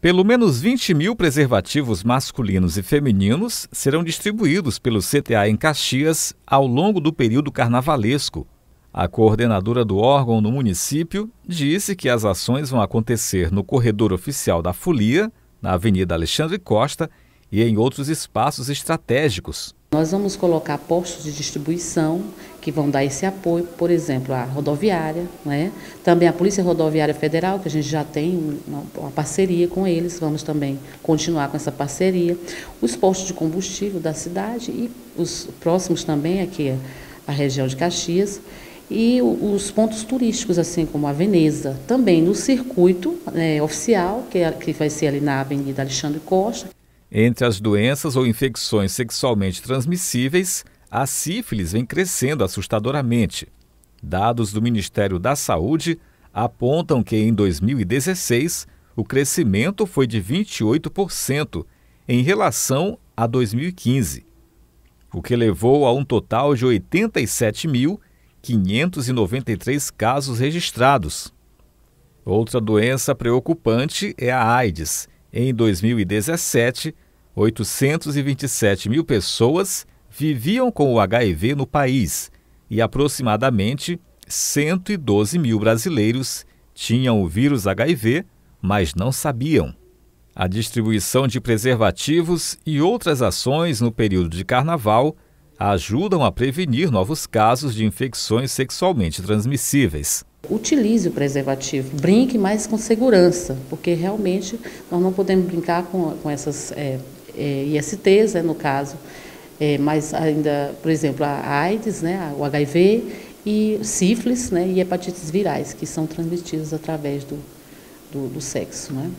Pelo menos 20 mil preservativos masculinos e femininos serão distribuídos pelo CTA em Caxias ao longo do período carnavalesco. A coordenadora do órgão no município disse que as ações vão acontecer no corredor oficial da Folia, na Avenida Alexandre Costa e em outros espaços estratégicos. Nós vamos colocar postos de distribuição que vão dar esse apoio, por exemplo, a rodoviária, né? também a Polícia Rodoviária Federal, que a gente já tem uma, parceria com eles, vamos também continuar com essa parceria, os postos de combustível da cidade e os próximos também aqui, a região de Caxias, e os pontos turísticos, assim como a Veneza, também no circuito é, oficial, que, é, que vai ser ali na Avenida Alexandre Costa. Entre as doenças ou infecções sexualmente transmissíveis, a sífilis vem crescendo assustadoramente. Dados do Ministério da Saúde apontam que em 2016 o crescimento foi de 28% em relação a 2015, o que levou a um total de 87.593 casos registrados. Outra doença preocupante é a AIDS em 2017, 827 mil pessoas viviam com o HIV no país e aproximadamente 112 mil brasileiros tinham o vírus HIV, mas não sabiam. A distribuição de preservativos e outras ações no período de carnaval ajudam a prevenir novos casos de infecções sexualmente transmissíveis. Utilize o preservativo, brinque mais com segurança, porque realmente nós não podemos brincar com, com essas é, é, ISTs, né, no caso, é, mas ainda, por exemplo, a AIDS, né, o HIV e sífilis né, e hepatites virais, que são transmitidas através do, do, do sexo. Né?